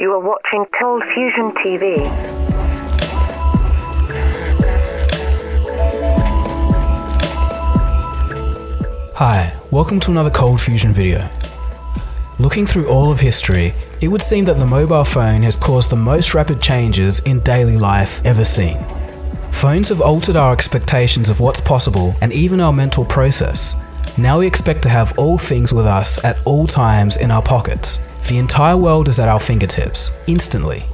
You are watching Cold Fusion TV. Hi, welcome to another Cold Fusion video. Looking through all of history, it would seem that the mobile phone has caused the most rapid changes in daily life ever seen. Phones have altered our expectations of what's possible and even our mental process. Now we expect to have all things with us at all times in our pockets. The entire world is at our fingertips, instantly.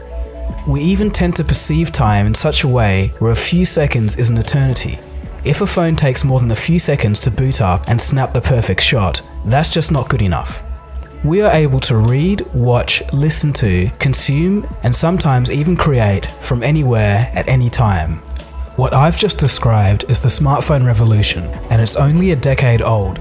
We even tend to perceive time in such a way where a few seconds is an eternity. If a phone takes more than a few seconds to boot up and snap the perfect shot, that's just not good enough. We are able to read, watch, listen to, consume, and sometimes even create from anywhere at any time. What I've just described is the smartphone revolution, and it's only a decade old.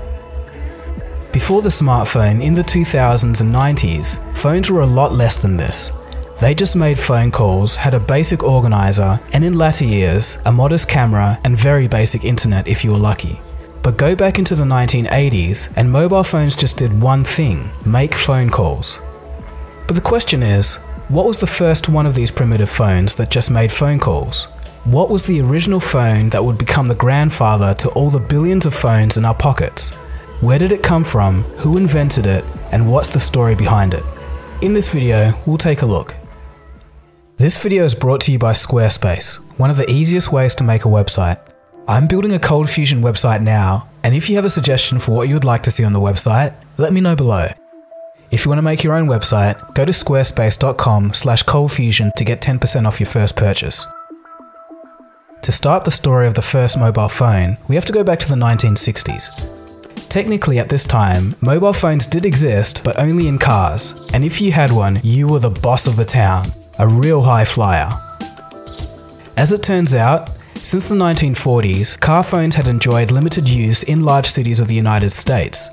Before the smartphone in the 2000s and 90s, phones were a lot less than this. They just made phone calls, had a basic organizer, and in latter years, a modest camera and very basic internet if you were lucky. But go back into the 1980s, and mobile phones just did one thing make phone calls. But the question is what was the first one of these primitive phones that just made phone calls? What was the original phone that would become the grandfather to all the billions of phones in our pockets? Where did it come from? Who invented it? And what's the story behind it? In this video, we'll take a look. This video is brought to you by Squarespace, one of the easiest ways to make a website. I'm building a Cold Fusion website now, and if you have a suggestion for what you would like to see on the website, let me know below. If you want to make your own website, go to squarespace.com slash coldfusion to get 10% off your first purchase. To start the story of the first mobile phone, we have to go back to the 1960s. Technically, at this time, mobile phones did exist, but only in cars, and if you had one, you were the boss of the town, a real high flyer. As it turns out, since the 1940s, car phones had enjoyed limited use in large cities of the United States.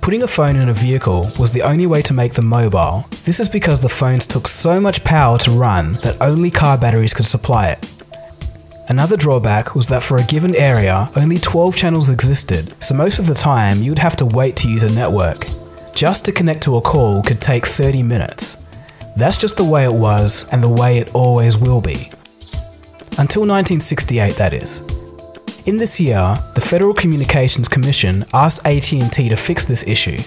Putting a phone in a vehicle was the only way to make them mobile. This is because the phones took so much power to run that only car batteries could supply it. Another drawback was that for a given area, only 12 channels existed, so most of the time you'd have to wait to use a network. Just to connect to a call could take 30 minutes. That's just the way it was, and the way it always will be. Until 1968, that is. In this year, the Federal Communications Commission asked AT&T to fix this issue.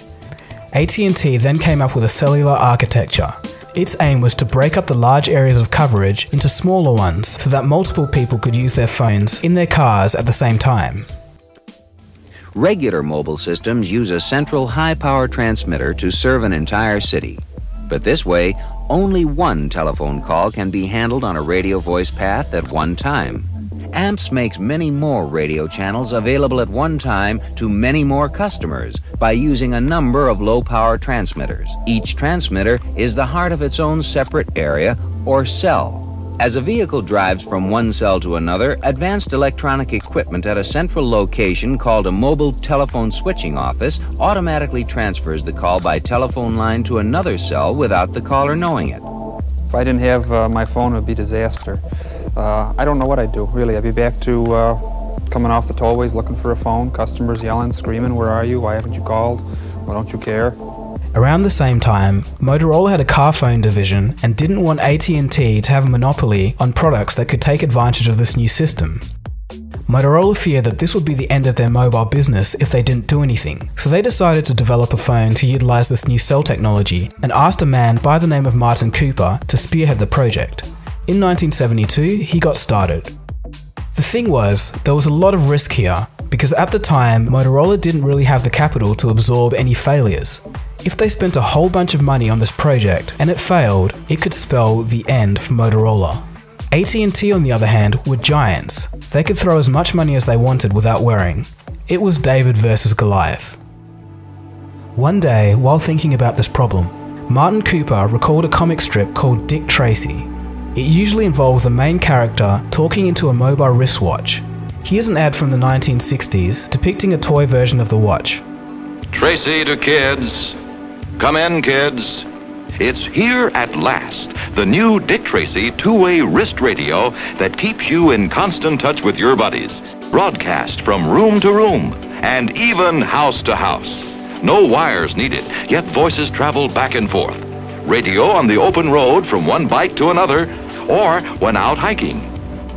AT&T then came up with a cellular architecture. Its aim was to break up the large areas of coverage into smaller ones so that multiple people could use their phones in their cars at the same time. Regular mobile systems use a central high power transmitter to serve an entire city. But this way, only one telephone call can be handled on a radio voice path at one time. AMPS makes many more radio channels available at one time to many more customers by using a number of low power transmitters. Each transmitter is the heart of its own separate area or cell. As a vehicle drives from one cell to another, advanced electronic equipment at a central location called a mobile telephone switching office automatically transfers the call by telephone line to another cell without the caller knowing it. If I didn't have uh, my phone, it would be disaster. Uh, I don't know what I'd do, really. I'd be back to uh, coming off the tollways looking for a phone, customers yelling, screaming, where are you? Why haven't you called? Why don't you care? Around the same time, Motorola had a car phone division and didn't want AT&T to have a monopoly on products that could take advantage of this new system. Motorola feared that this would be the end of their mobile business if they didn't do anything, so they decided to develop a phone to utilize this new cell technology and asked a man by the name of Martin Cooper to spearhead the project. In 1972, he got started. The thing was, there was a lot of risk here, because at the time, Motorola didn't really have the capital to absorb any failures. If they spent a whole bunch of money on this project and it failed, it could spell the end for Motorola. AT&T on the other hand were giants. They could throw as much money as they wanted without worrying. It was David versus Goliath. One day, while thinking about this problem, Martin Cooper recalled a comic strip called Dick Tracy. It usually involved the main character talking into a mobile wristwatch. Here's an ad from the 1960s depicting a toy version of the watch. Tracy to kids. Come in, kids. It's here at last, the new Dick Tracy two-way wrist radio that keeps you in constant touch with your buddies. Broadcast from room to room and even house to house. No wires needed, yet voices travel back and forth. Radio on the open road from one bike to another, or when out hiking.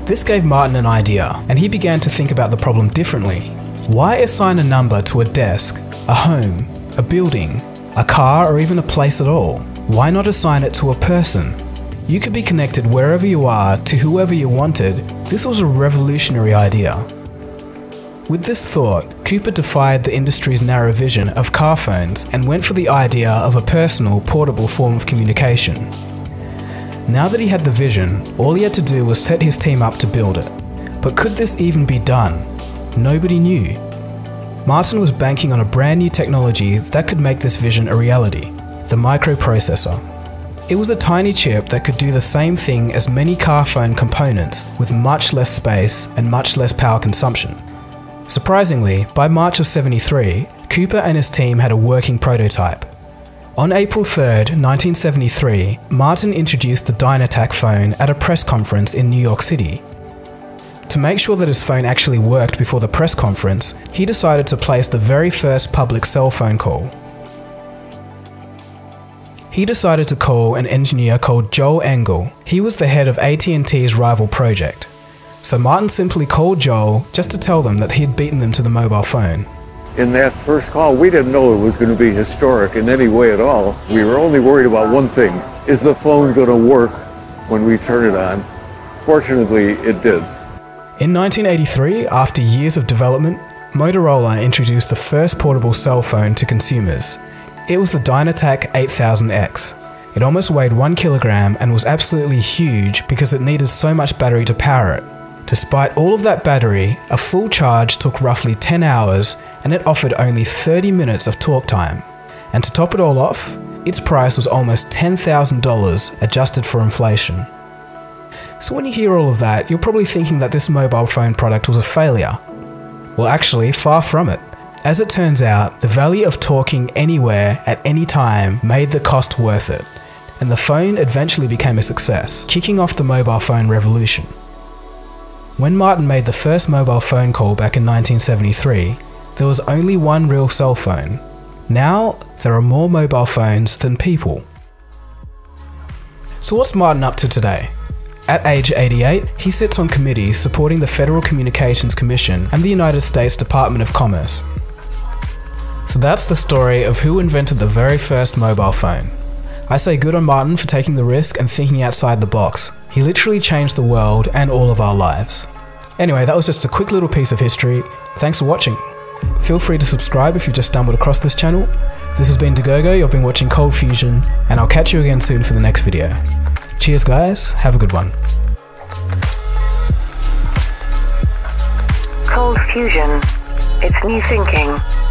This gave Martin an idea, and he began to think about the problem differently. Why assign a number to a desk, a home, a building, a car, or even a place at all? Why not assign it to a person? You could be connected wherever you are to whoever you wanted. This was a revolutionary idea. With this thought, Cooper defied the industry's narrow vision of car phones and went for the idea of a personal, portable form of communication. Now that he had the vision, all he had to do was set his team up to build it. But could this even be done? Nobody knew. Martin was banking on a brand new technology that could make this vision a reality the microprocessor. It was a tiny chip that could do the same thing as many car phone components with much less space and much less power consumption. Surprisingly, by March of 73, Cooper and his team had a working prototype. On April 3, 1973, Martin introduced the Dynatac phone at a press conference in New York City. To make sure that his phone actually worked before the press conference, he decided to place the very first public cell phone call he decided to call an engineer called Joel Engel. He was the head of AT&T's rival project. So Martin simply called Joel just to tell them that he had beaten them to the mobile phone. In that first call, we didn't know it was going to be historic in any way at all. We were only worried about one thing. Is the phone going to work when we turn it on? Fortunately, it did. In 1983, after years of development, Motorola introduced the first portable cell phone to consumers. It was the Dynatac 8000X. It almost weighed 1 kilogram and was absolutely huge because it needed so much battery to power it. Despite all of that battery, a full charge took roughly 10 hours and it offered only 30 minutes of talk time. And to top it all off, its price was almost $10,000 adjusted for inflation. So when you hear all of that, you're probably thinking that this mobile phone product was a failure. Well actually, far from it. As it turns out, the value of talking anywhere at any time made the cost worth it, and the phone eventually became a success, kicking off the mobile phone revolution. When Martin made the first mobile phone call back in 1973, there was only one real cell phone. Now, there are more mobile phones than people. So what's Martin up to today? At age 88, he sits on committees supporting the Federal Communications Commission and the United States Department of Commerce. So that's the story of who invented the very first mobile phone. I say good on Martin for taking the risk and thinking outside the box. He literally changed the world and all of our lives. Anyway, that was just a quick little piece of history. Thanks for watching. Feel free to subscribe if you just stumbled across this channel. This has been Dagogo, you've been watching Cold Fusion, and I'll catch you again soon for the next video. Cheers guys, have a good one. Cold Fusion. It's new thinking.